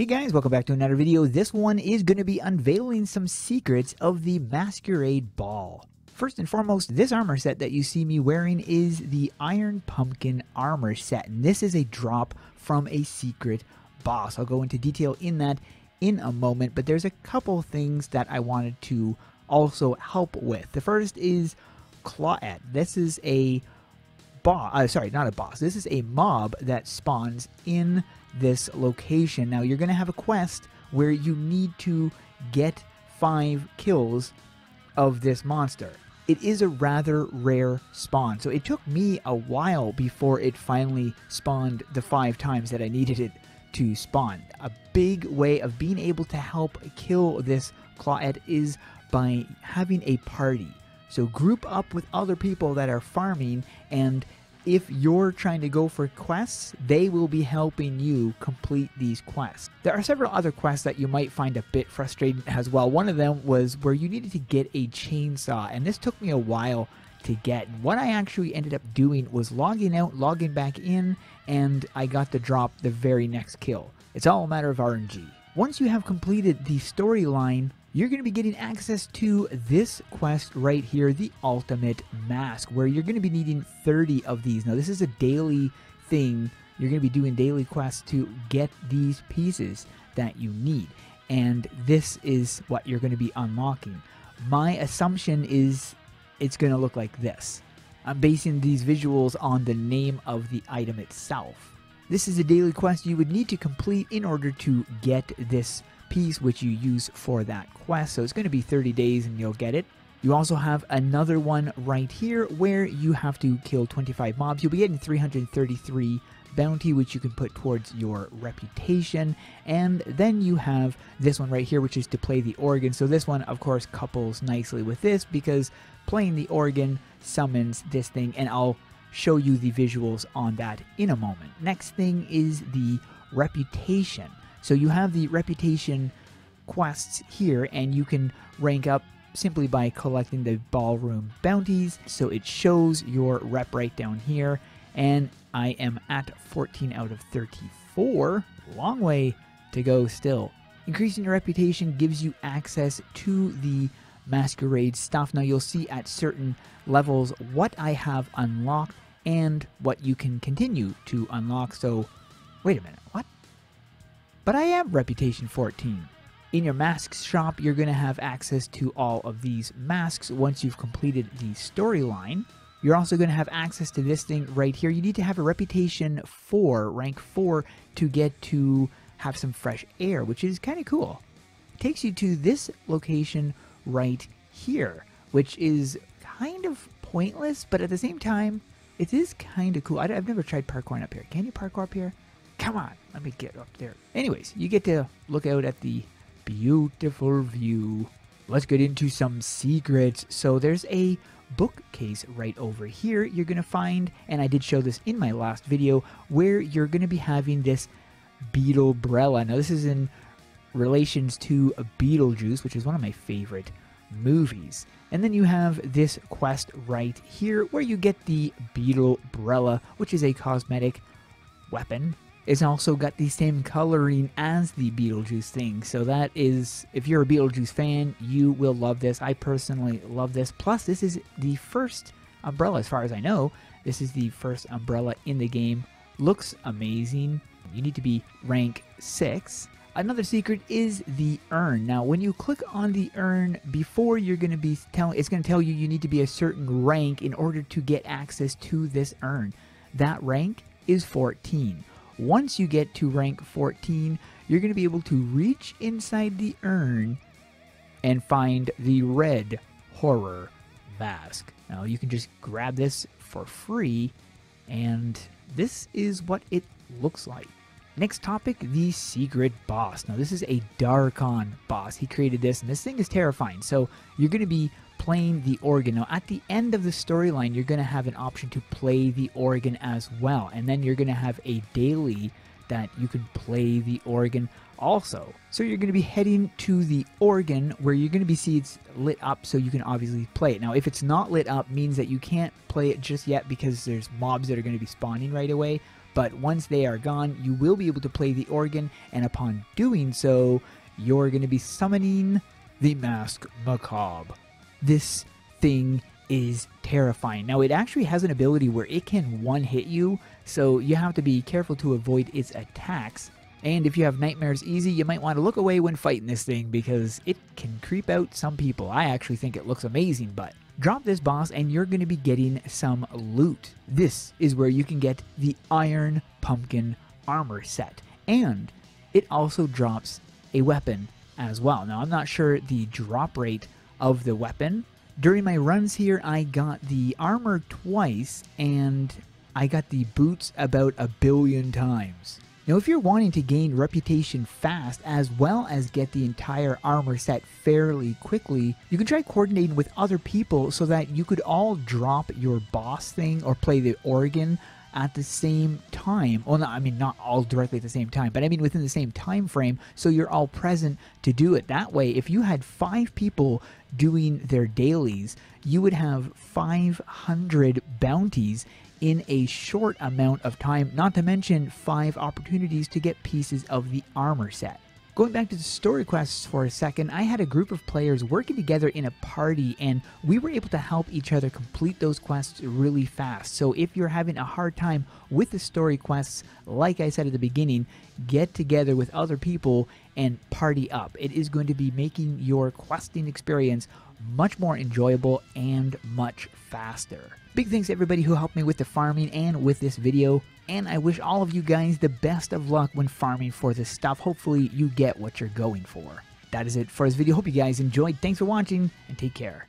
Hey guys, welcome back to another video. This one is going to be unveiling some secrets of the Masquerade Ball. First and foremost, this armor set that you see me wearing is the Iron Pumpkin armor set, and this is a drop from a secret boss. I'll go into detail in that in a moment, but there's a couple things that I wanted to also help with. The first is Clawette. This is a boss, uh, sorry, not a boss. This is a mob that spawns in this location. Now, you're going to have a quest where you need to get five kills of this monster. It is a rather rare spawn, so it took me a while before it finally spawned the five times that I needed it to spawn. A big way of being able to help kill this Clawette is by having a party. So group up with other people that are farming and if you're trying to go for quests, they will be helping you complete these quests. There are several other quests that you might find a bit frustrating as well. One of them was where you needed to get a chainsaw, and this took me a while to get. What I actually ended up doing was logging out, logging back in, and I got to drop the very next kill. It's all a matter of RNG. Once you have completed the storyline you're going to be getting access to this quest right here, the Ultimate Mask, where you're going to be needing 30 of these. Now, this is a daily thing. You're going to be doing daily quests to get these pieces that you need. And this is what you're going to be unlocking. My assumption is it's going to look like this. I'm basing these visuals on the name of the item itself. This is a daily quest you would need to complete in order to get this piece which you use for that quest. So it's going to be 30 days and you'll get it. You also have another one right here where you have to kill 25 mobs. You'll be getting 333 bounty, which you can put towards your reputation. And then you have this one right here, which is to play the organ. So this one, of course, couples nicely with this because playing the organ summons this thing, and I'll show you the visuals on that in a moment. Next thing is the reputation. So you have the reputation quests here, and you can rank up simply by collecting the ballroom bounties. So it shows your rep right down here, and I am at 14 out of 34. Long way to go still. Increasing your reputation gives you access to the masquerade stuff. Now you'll see at certain levels what I have unlocked and what you can continue to unlock. So, wait a minute, what? But I am Reputation 14. In your masks shop, you're going to have access to all of these masks once you've completed the storyline. You're also going to have access to this thing right here. You need to have a Reputation 4, rank 4, to get to have some fresh air, which is kind of cool. It takes you to this location right here, which is kind of pointless, but at the same time, it is kind of cool. I, have never tried parkouring up here. Can you parkour up here? Come on, let me get up there. Anyways, you get to look out at the beautiful view. Let's get into some secrets. So there's a bookcase right over here you're going to find, and I did show this in my last video, where you're going to be having this Beetlebrella. Now this is in relations to Beetlejuice, which is one of my favorite movies. And then you have this quest right here where you get the Beetlebrella, which is a cosmetic weapon it's also got the same coloring as the Beetlejuice thing. So that is, if you're a Beetlejuice fan, you will love this. I personally love this. Plus, this is the first umbrella, as far as I know. This is the first umbrella in the game. Looks amazing. You need to be rank 6. Another secret is the urn. Now, when you click on the urn, before you're going to be telling, it's going to tell you you need to be a certain rank in order to get access to this urn. That rank is 14. Once you get to rank 14, you're going to be able to reach inside the urn and find the red horror mask. Now, you can just grab this for free, and this is what it looks like. Next topic, the secret boss. Now, this is a Darkon boss. He created this, and this thing is terrifying. So, you're going to be playing the organ. Now, at the end of the storyline, you're going to have an option to play the organ as well. And then you're going to have a daily that you can play the organ also. So you're going to be heading to the organ where you're going to be see it's lit up so you can obviously play it. Now, if it's not lit up means that you can't play it just yet because there's mobs that are going to be spawning right away. but once they are gone, you will be able to play the organ, and upon doing so, you're going to be summoning the Mask Macabre. This thing is terrifying. Now, it actually has an ability where it can one hit you, so you have to be careful to avoid its attacks. And if you have Nightmares Easy, you might want to look away when fighting this thing because it can creep out some people. I actually think it looks amazing, but drop this boss and you're going to be getting some loot. This is where you can get the Iron Pumpkin armor set. And it also drops a weapon as well. Now, I'm not sure the drop rate of the weapon. During my runs here, I got the armor twice and I got the boots about a billion times. Now, if you're wanting to gain reputation fast as well as get the entire armor set fairly quickly, you can try coordinating with other people so that you could all drop your boss thing or play the organ at the same time. Well, not, I mean, not all directly at the same time, but I mean within the same time frame, so you're all present to do it. That way, if you had five people doing their dailies, you would have 500 bounties in a short amount of time, not to mention five opportunities to get pieces of the armor set. Going back to the story quests for a second, I had a group of players working together in a party and we were able to help each other complete those quests really fast. So if you're having a hard time with the story quests, like I said at the beginning, get together with other people and party up. It is going to be making your questing experience much more enjoyable and much faster. Big thanks to everybody who helped me with the farming and with this video. And I wish all of you guys the best of luck when farming for this stuff. Hopefully you get what you're going for. That is it for this video. Hope you guys enjoyed. Thanks for watching and take care.